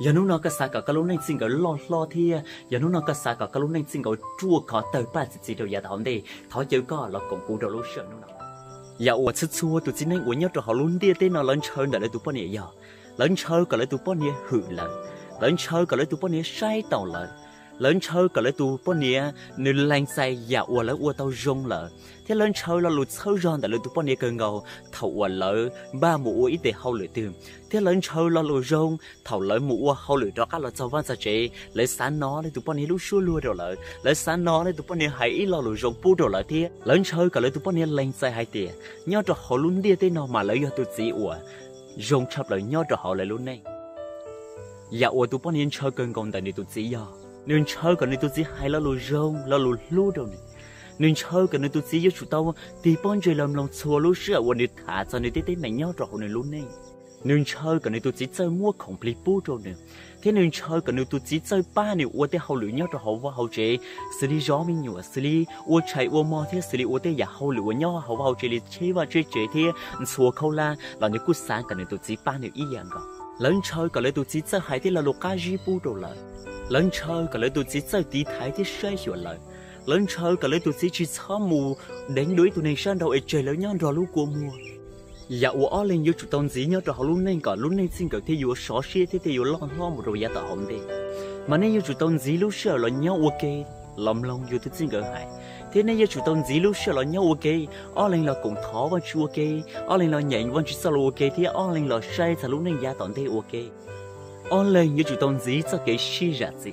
giờ nó nó cái sao cả cái lúc này xin cái lo lo thì giờ nó nó cái sao cả cái lúc này xin cái chua khó tới ba chỉ chỉ đầu giờ thằng đi thọ chữ có là cũng cụ đầu lúc sợ nó giờ ủa chút chua tụi chính anh của nhau rồi họ luôn đi tên nó lớn chơi để lấy tụi bọn này giờ lớn chơi cả lấy tụi bọn này hử lần lớn chơi cả lấy tụi bọn này sai tàu lần lớn chơi cả lấy tu bọn nia nữ lành say dạ ua lấy ua tàu rong lần thế lớn chơi là lụt sâu rong để lấy tu bọn nia cơ ngầu, thầu ua lỡ, ba mũ ít để hậu lửa tìm thế lớn chơi là lụt rong thầu lỡ mũ hậu lửa đó các là cho văn sa chế lấy sáng nó lấy tu bọn nia lúc xua lùa rồi lỡ. Lấy sáng nó lấy tu bọn nia hãy là lụt rong pu rồi lỡ thế lớn chơi cả lấy tu bọn nia lành say hai tiền nhau cho họ luôn đi tên nào mà lấy do tu chị ua. Rong chập lại nhau cho họ lại luôn này. Dạ ua tu bọn nia chơi cần còn tại tu chị do nên chơi cái này tôi chỉ hay là lùi rong là lùi lú đâu này. Nên chơi cái này tôi chỉ cho chúng tao, thì bọn chơi làm lòng xua lú sữa và nên thả cho nên tết mày nhau rồi này luôn này. Nên chơi cái này tôi chỉ chơi mua không bị bù rồi này. Thế nên chơi cái này tôi chỉ chơi ba này uo để hậu lù nhau rồi hậu và hậu chế xử lý gió mình nhựa xử lý uo chạy uo mò thế, xử lý uo tết giả hậu lù nhau hậu hậu chế thì chơi và chơi chế thế. Xua khâu la là những cú sáng cái này tôi chỉ ba này ý dạng rồi lần chơi cái lấy tôi chỉ chơi hai thế là lục cá gì bút đồ lại lần chơi cái lấy tôi chỉ chơi tí thái thế sai hiểu lại lần chơi cái lấy tụi chỉ chỉ chơi mù đánh đuổi tụi này sang đầu ấy chơi lớn nhau rồi lúc của mùa dạ ở lên yêu chủ tông gì nhớ rồi lúc luôn nên cả lúc nên xin cả thì yêu xóa xia thì thì yêu lo lo một rồi dạ tạo hỏng đi mà nên yêu chủ tông gì lúc sợ là nhau ok lầm lòng yêu thứ xin cả hại thế nên yêu chủ tông dí lúc sẽ là nhau, ok? Ở lên là cũng thó và chu ok? Ở lên là nhảy vẫn chưa sao ok? Thì ở lên là say thì lúc này dạ tổn thế, ok? Ở lên yêu chủ tông dí cho cái xí ra gì?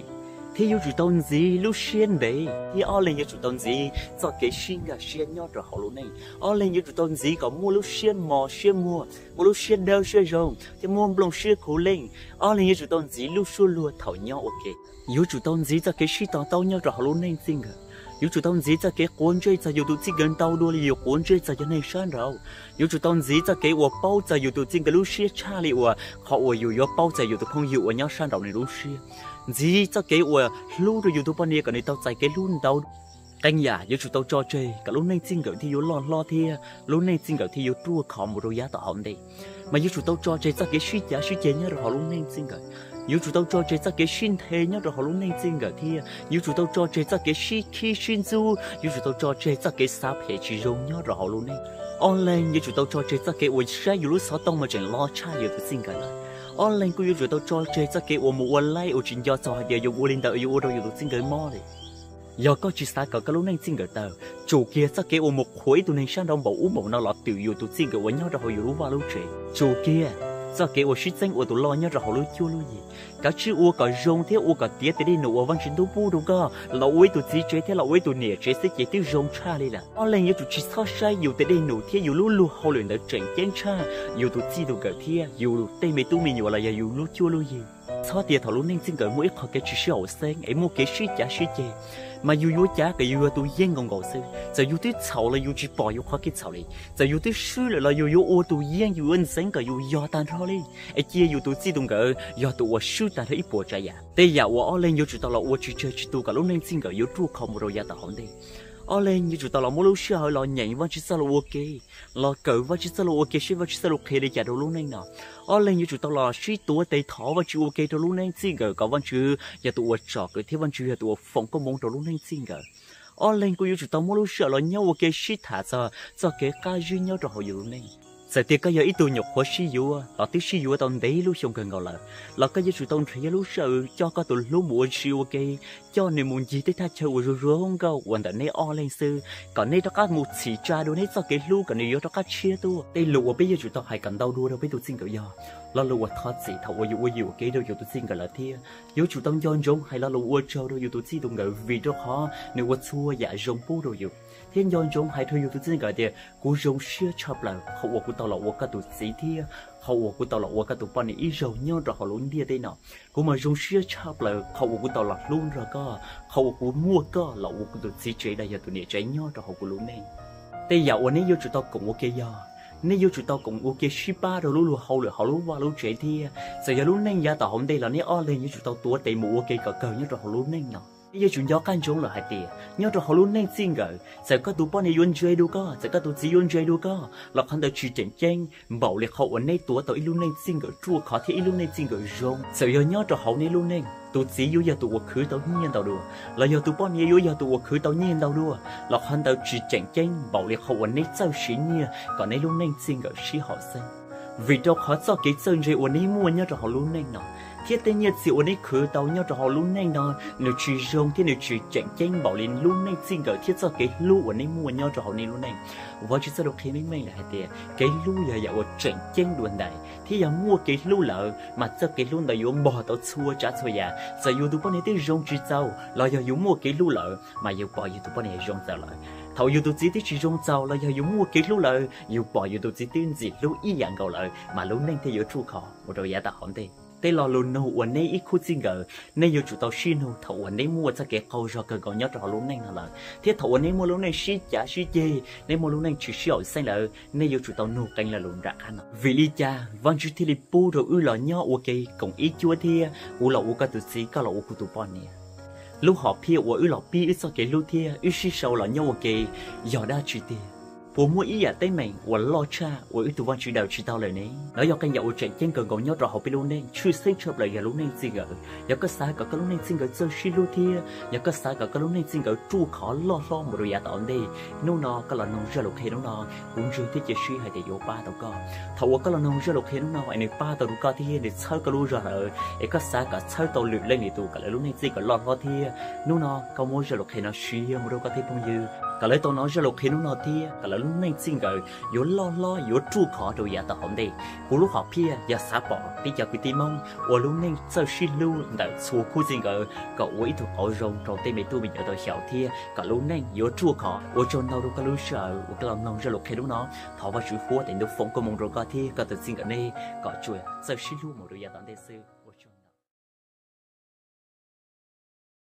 Thế yêu chủ tông dí lúc xuyên đấy thì ở lên yêu chủ tông dí cho cái xuyên cả xuyên nhau rồi họ lúc này. Ở lên yêu chủ tông dí có mua lúc xuyên mò xuyên mua mua lúc xuyên đâu xuyên rồng thì mua lồng xuyên cố lên ở lên yêu chủ tông dí lúc xuyên lùa thảo nhau, ok? Yêu chủ tông dí cho cái xuyên tao tao nhau rồi họ lúc này, xin cả yêu chủ tôn gì cho cái cuốn chơi cho yêu tụ chỉ gần tao đua yêu cuốn chơi cho cho này sơn rồi yêu chủ tôn gì cho cái 我包在yêu tụ chỉ cái lúc xuyên cha li 我họ 我有要包在有的朋友我要山đầu này lúc xuyên gì cho cái ủa lu rồi youtube này cái này tao chạy cái luôn tao canh nhà yêu chủ tao cho chơi cả lúc này xin gửi thì yêu lo lo thì lúc này xin gửi thì yêu trua khó một đôi giá tao hỏng đi mà yêu chủ tao cho chơi cho cái suy giá suy chế nhá rồi họ lúc này xin gửi nếu chủ tao cho chơi cho cái xin thế nhá, rồi họ lúc này xin cả thì nếu chủ tao cho chơi cho cái xin khi xin du, nếu chủ tao cho chơi cho cái sáp hệ chỉ dùng nhá, rồi họ lúc này online như chủ tao cho chơi cho cái uống sai yêu lúc sáu tông mà chẳng lo cha nhiều thứ xin cả lại online như yêu tao cho chơi cho cái uống một lại ở trên do cho giờ uống linh đạo yêu đâu yêu được xin cái mò đấy. Giờ có chỉ sao cả cái lúc này xin cả tao chủ kia cho cái uống một khối tụi này sang đông bảo uống một nó lọt tiểu yêu tụi xin cái uống nhau, rồi họ lúc vào lúc chơi chủ kia giờ cái ôm sinh danh ôm tụ lo nhau rồi họ luôn chưa luôn gì. Cả chữ ôm cả rong thế ôm cả tía thế đi nụ văn chính đâu bu đâu cả là ôm tụi chỉ chơi thế là ôm tụi nè chơi sẽ chơi tiêu rong cha đi là. Ở lên yêu tụ chỉ sao sai yêu thế đi nụ, thế yêu luôn luôn họ luyện được trận chén cha. Yêu tụi chỉ tụ cả thế yêu tây mấy tụ mình yêu là yêu luôn chưa luôn gì sau tiệt thảo lúc nên xin gửi mỗi khó cái chữ sầu sen ấy mua cái suy giá suy chê mà yêu yêu giá cái yêu tôi yên ngon ngầu sen giờ yêu tôi chảo là yêu chỉ bỏ yêu khó cái chảo đi. Giờ yêu tôi suy là là yêu yêu ô tôi yên yêu anh sen cái yêu yêu tan thôi đi. Ấy kia yêu tôi chỉ đồng cái yêu tôi ô suy tan thấy bỏ trái à đây giờ ô lên yêu chỉ tao là ô chỉ chơi chỉ tôi cái lúc nên xin gửi yêu tru không rồi ya tao không đi ở lên như chúng ta là mỗi lúc xưa là nhảy vào chỉ sao là ok là cỡ vào chỉ sao là ok chỉ vào chỉ sao là ok để trả đồ luôn này nọ. Ở lên như chúng ta là suy tua tay thỏ vào chỉ ok đồ luôn này, xin gỡ có văn chữ, giờ tụi trọ cái thế văn chữ, giờ tụi phòng có món đồ luôn này, xin gỡ. Ở lên của chúng ta mua lúc xưa là nhau ok suy thả ra cho cái ca duy nhau rồi họ dùng này giờ thì cái giờ ít tu nhục của sĩ dụ là tí sĩ dụ tao đấy lúc xong cần gọi là là cái giờ sự tao thấy lúc sợ cho có tụi lúc mùa sĩ ok cho nên muốn gì tới tha chơi của rùa rùa không câu quần tận này o lên sư. Còn nay tao có một chỉ cha đôi nay sao cái lúc còn này tao có chia tu. Đây lụa bây giờ chúng ta hay cần đau đua đâu. Bây tụi xin cậu giờ là lụa thoát gì thầu ở dụ ở dụ cái đâu. Dụ tụi xin gọi là thia. Dụ chúng ta giòn giống hay là lụa trâu đâu. Giờ tụi xin tụi người vì đó khó. Nếu quật xua dạ giả giống bố đâu giờ hiện giờ chúng hãy thôi YouTube xin gọi điện cú dùng share chập là hậu quả của tàu là các tổ sĩ thiê, hậu quả của tàu là các tổ bọn này ít dầu nhau rồi họ luôn đi đây nọ cú mà dùng share chập là hậu quả của tàu là luôn rồi cơ hậu quả của mua cơ là quả của tổ sĩ chế đây giờ tụi này chế nhau rồi họ của luôn này tây giờ anh ấy vô chúng tao cũng ok giờ nên yêu chúng tao cũng ok ship ba rồi luôn luôn hậu rồi họ luôn vào luôn chế thi giờ luôn nên giờ tao hôm đây là nên o lên như chúng tao tua tay mũ ok cỡ cờ như rồi họ luôn nên nọ giờ chúng gió can chống là hai tiền nhau cho họ luôn nên xin gỡ sẽ có tụ bọn này yun chơi đâu có sẽ có tụ chỉ yun chơi đâu có là khăn đời chỉ chỉnh chênh bảo liệt họ ở nơi tụ tới luôn nên xin gỡ chua khó thì luôn nên xin gỡ rong sẽ giờ nhau cho họ này luôn nên tụ chỉ yêu giờ tụ khứ tao nhiên tao đùa là giờ tụ bọn này yêu giờ tụ khứ tao nhiên tao đùa là khăn đời chỉ chỉnh chênh bảo liệt họ ở nơi sao xí nhiên còn nơi luôn nên xin gỡ xí họ sinh vì đâu khó cho cái chân rồi ở nơi mua nhau cho họ luôn nên nào thiết tên nhiệt ổn này khứ tàu nhau cho họ luôn này đó nếu chỉ rong thì nếu chỉ chạy chanh bảo lên luôn này xin gỡ thiết cho cái lũ ở đây mua nhau cho họ nên luôn này và chỉ sao được khi mình mình là hai tiền cái lũ là dạo chạy chanh đuổi đại thì giờ mua cái lũ lợ mà cho cái lũ này dùng bỏ tàu xua trả xua ya giờ dùng tụ bọn này tới rong chỉ sau là giờ dùng mua cái lũ lợ mà dùng bỏ dùng tụ bọn này rong sau lại thầu dù tụ chỉ tí chỉ rong sau là giờ dùng mua cái lũ lợ dùng bỏ dùng tụ chỉ tin gì lũ ý dạng cầu lợi mà lũ nhanh thì yêu trụ khó một đầu giá tạo không thế tê lò lùn nô uẩn nay ít khu xin gờ nay yêu chủ tàu xin nô thầu uẩn nay mua cho kẻ câu cho cái gọi nhớ trò lún này là thiết thầu uẩn nay mua lún này xí chả xí chê nay mua lún này chỉ xí ở xanh là nay yêu chủ tàu nô canh là lún rạc ăn vì lý cha văn chú thì pu rồi ư lò nhớ kì cộng ít chúa thia u lò u cả tụi sĩ cả lò u cụ tụ bọn nè lúc họ pia u ư lò pi ư sao kẻ lúc thia ư xí sâu lò nhớ kì giờ đã chỉ tiền 我 mua ý à tên mình 我老 cha 我一度忘记了知道了呢。nó do cái nhà ôi chạy trên cần gấu nhớ rõ họ biết luôn nên chưa sinh chụp lại nhà luôn nên xin gửi. nhà có sáng cả cái luôn nên xin gửi cho xin luôn thia. Nhà có sáng cả cái luôn nên xin gửi chu khó lo lo một rồi nhà tao đi nô nó có là nông ra lục khi nó nó cũng chưa thấy chơi suy hay để vô ba tao co thầu có là nông ra lục khi nó nó anh này ba tao co thia để chơi cái lúc rồi ở để có sáng cả chơi tao luyện lên để tụ cả luôn nên xin gửi lo lo thia nô nó câu mua ra lục khi nó xí một đâu có thấy bông dừa cả lấy tôi nói cho lục khi nó nói thì, cả lấy lúc này xin gửi yếu lo lo yếu tru khó đồ giả tao hôm đây cú lúc họ pia giờ xả bỏ, đi giờ cái tim mong ở lúc này sơ xin lưu đã xua khu xin gửi, cậu ấy thuộc ở rồng trong tay mấy tu mình ở đời hiểu thì cả lúc này yếu tru khó. Ở trong đâu cả lúc sợ ở cái lòng nông cho lục khi nó thọ vào chữ khua thì nó phóng có mong rồi cả thì cả tự xin gửi này cả chuột sơ xin lưu một đồ giả tao đây xưa